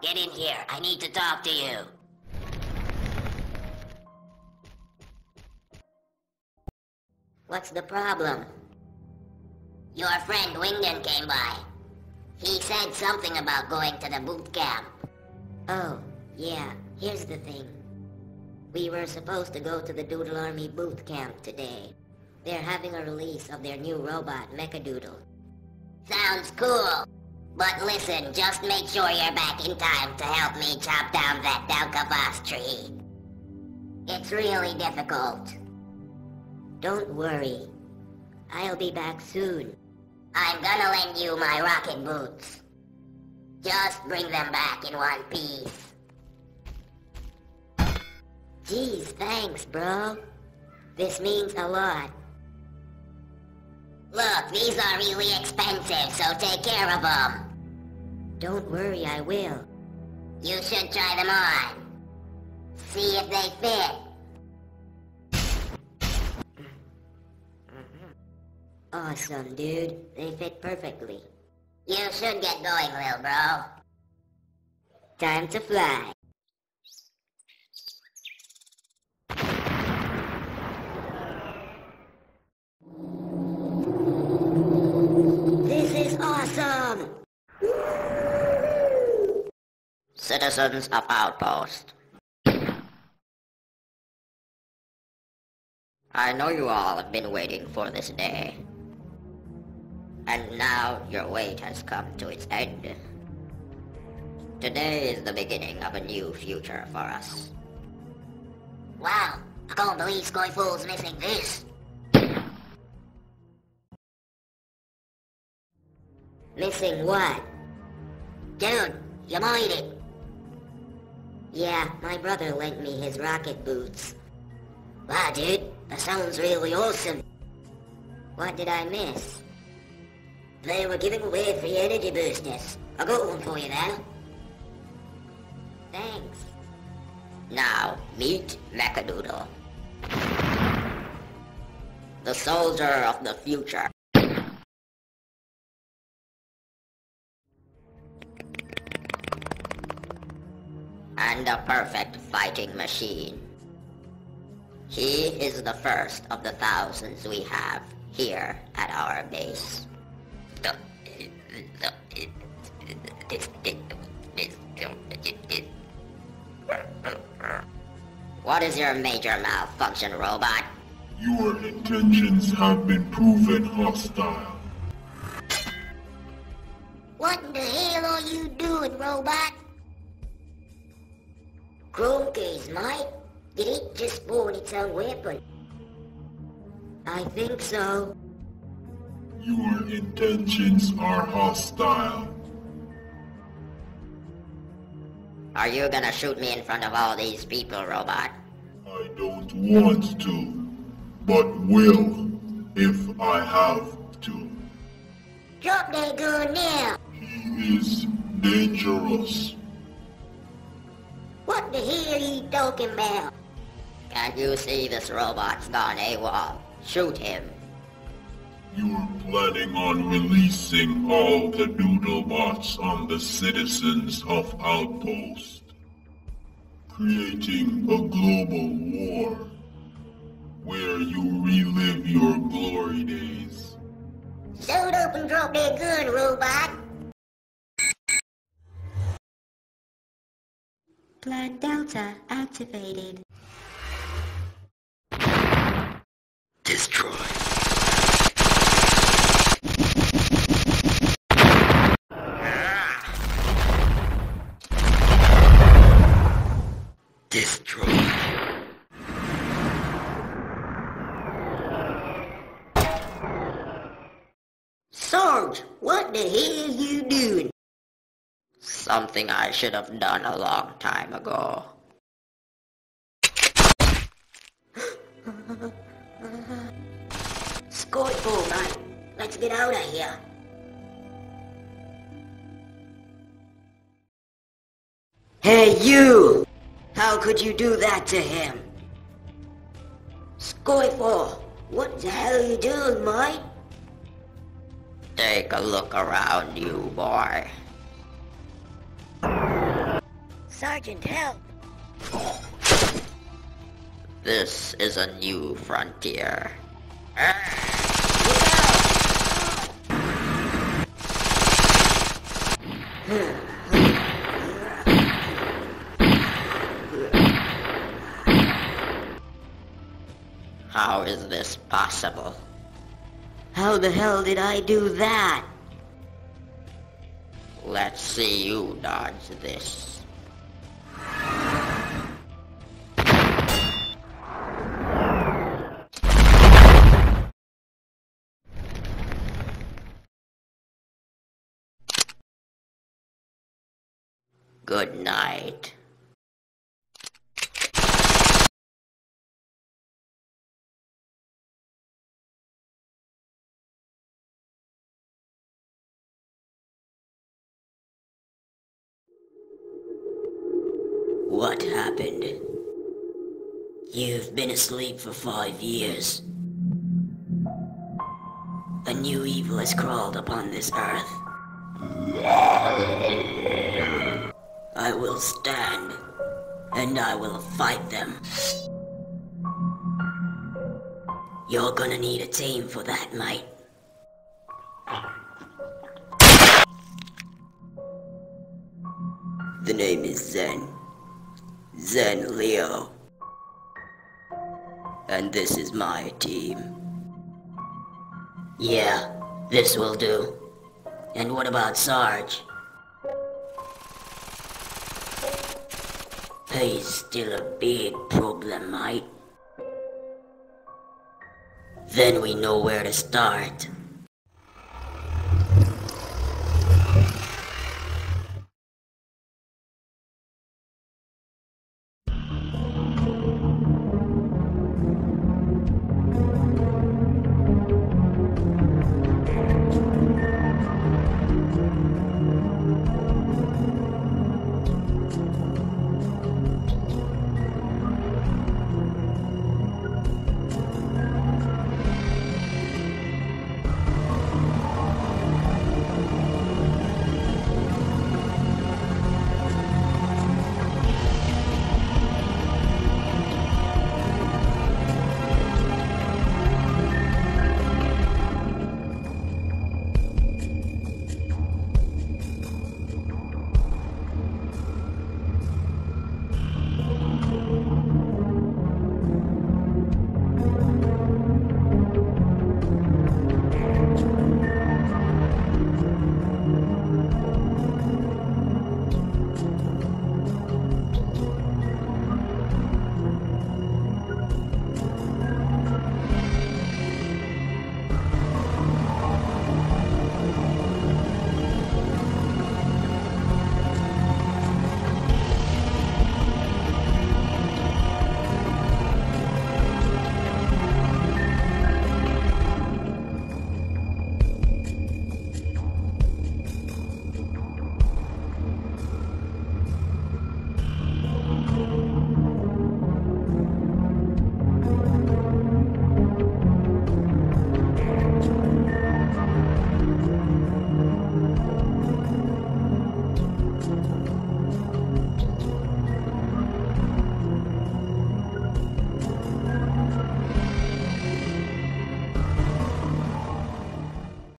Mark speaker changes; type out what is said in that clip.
Speaker 1: Get in here. I need to talk to you. What's the problem? Your friend Wingdon came by. He said something about going to the boot camp. Oh, yeah. Here's the thing. We were supposed to go to the Doodle Army boot camp today. They're having a release of their new robot, Mechadoodle. Sounds cool. But listen, just make sure you're back in time to help me chop down that Delcavas tree. It's really difficult. Don't worry. I'll be back soon. I'm gonna lend you my rocket boots. Just bring them back in one piece. Geez, thanks, bro. This means a lot. Look, these are really expensive, so take care of them. Don't worry, I will. You should try them on. See if they fit. Awesome, dude. They fit perfectly. You should get going, little bro. Time to fly. This is awesome!
Speaker 2: Citizens of Outpost. I know you all have been waiting for this day. And now your wait has come to its end. Today is the beginning of a new future for us.
Speaker 1: Wow, I can't believe Skyfall's missing this. Missing what? Dude, you made it. Yeah, my brother lent me his rocket boots. Wow, dude, that sounds really awesome. What did I miss? They were giving away free energy boosters. I got one for you there. Thanks.
Speaker 2: Now, meet Mechadoodle. The soldier of the future. A perfect fighting machine. He is the first of the thousands we have here at our base. What is your major malfunction, robot?
Speaker 3: Your intentions have been proven hostile.
Speaker 1: What in the hell are you doing, robot? Case, mate. Did it just spawn its own weapon? I think so.
Speaker 3: Your intentions are hostile.
Speaker 2: Are you gonna shoot me in front of all these people, robot?
Speaker 3: I don't want to, but will if I have to.
Speaker 1: Drop that gun now.
Speaker 3: He is dangerous.
Speaker 1: What the hell are you talking about?
Speaker 2: Can't you see this robot's gone AWOL? Shoot him.
Speaker 3: You're planning on releasing all the Doodlebots on the citizens of Outpost. Creating a global war where you relive your glory days.
Speaker 1: Shut up and drop that gun, robot.
Speaker 4: Plan Delta activated.
Speaker 2: Destroy. Destroy.
Speaker 1: Sarge, what the hell you doing?
Speaker 2: Something I should have done a long time ago.
Speaker 1: Skyfall, mate. Let's get out of here. Hey, you! How could you do that to him? Skyfall, what the hell are you doing, mate?
Speaker 2: Take a look around you, boy.
Speaker 5: Sergeant, help!
Speaker 2: This is a new frontier. How is this possible?
Speaker 5: How the hell did I do that?
Speaker 2: Let's see you dodge this. Good night.
Speaker 1: What happened? You've been asleep for five years. A new evil has crawled upon this earth. I will stand, and I will fight them. You're gonna need a team for that, mate. The name is Zen. Zen Leo. And this is my team. Yeah, this will do. And what about Sarge? He's still a big problem, mate. Then we know where to start.